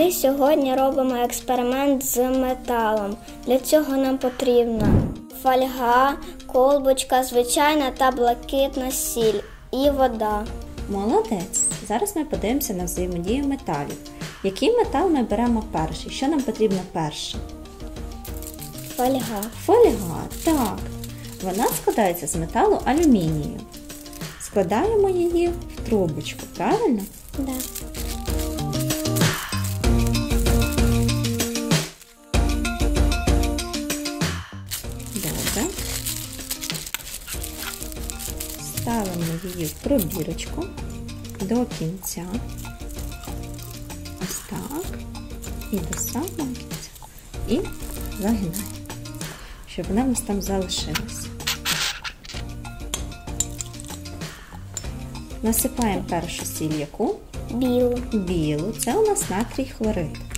Ми сьогодні робимо експеримент з металом. Для цього нам потрібна фольга, колбочка, звичайна та блакитна сіль і вода. Молодець. Зараз ми подивимося на взаємодію металів. Який метал ми беремо перший? Що нам потрібно перше? Фольга. Фольга. Так. Вона складається з металу алюмінію. Складаємо її в трубочку, правильно? Да. Добре. Ставимо її в пробірочку до кінця. Ось так. І до самого кінця. І загинаємо, щоб вона в нас там залишилася. Насипаємо першу сіль яку? Білу. Білу. Це у нас натрій хлорид.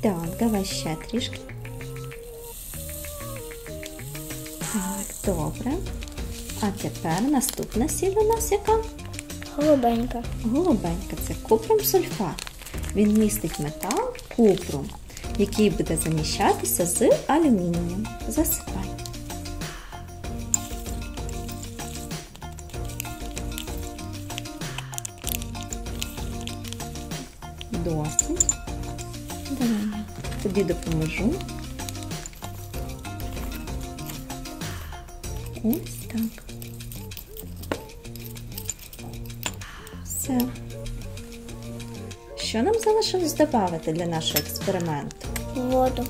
Так, давай ще трішки. Так, добре. А тепер наступна сіль у нас яка? Голубенька. Голубенька це купром сульфат. Він містить метал купрум, який буде заміщатися з алюмінієм. Засипай. Досить. Давай я тобі допоможу. Ось так. Все. Що нам залишилось додати для нашого експерименту? Воду.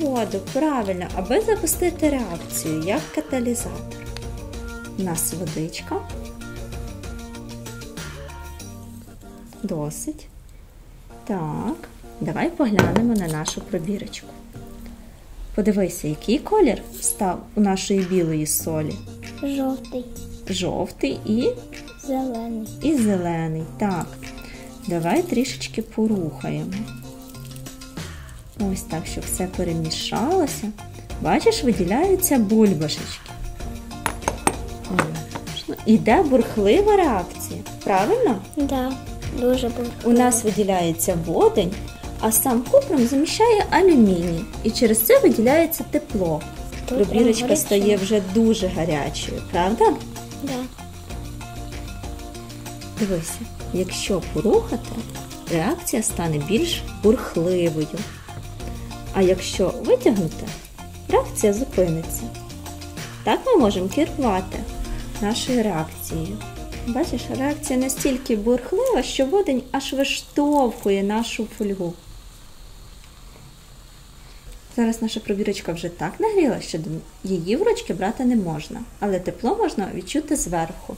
Воду, правильно, аби запустити реакцію як каталізатор. У нас водичка. Досить. Так, давай поглянемо на нашу пробірочку. Подивися, який колір став у нашої білої солі. Жовтий. Жовтий і Зелений. і зелений. Так, давай трішечки порухаємо. Ось так, щоб все перемішалося. Бачиш, виділяються бульбашечки. Іде бурхлива реакція. Правильно? Да. Дуже було. У нас виділяється водень, а сам купром заміщає алюміній. І через це виділяється тепло. Пробірочка стає вже дуже гарячою, правда? Да. Дивися, якщо порухати, реакція стане більш бурхливою. А якщо витягнути, реакція зупиниться. Так ми можемо керувати нашою реакцією. Бачиш, реакція настільки бурхлива, що водень аж виштовхує нашу фольгу. Зараз наша пробірочка вже так нагріла, що її в ручки брати не можна, але тепло можна відчути зверху.